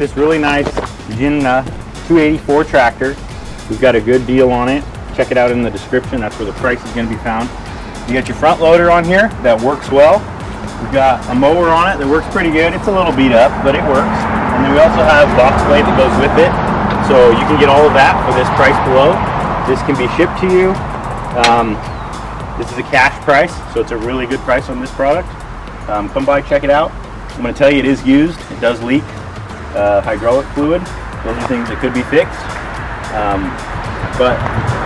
this really nice Jinma 284 tractor. We've got a good deal on it. Check it out in the description. That's where the price is going to be found. You got your front loader on here that works well. We've got a mower on it that works pretty good. It's a little beat up, but it works. And then we also have box blade that goes with it. So you can get all of that for this price below. This can be shipped to you. Um, this is a cash price, so it's a really good price on this product. Um, come by, check it out. I'm going to tell you it is used. It does leak uh, hydraulic fluid. Those are things that could be fixed. Um, but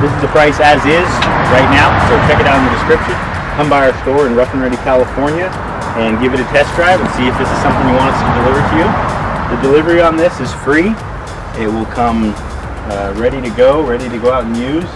this is the price as is right now, so check it out in the description. Come by our store in Rough and Ready, California, and give it a test drive and see if this is something you want us to deliver to you. The delivery on this is free. It will come uh, ready to go, ready to go out and use.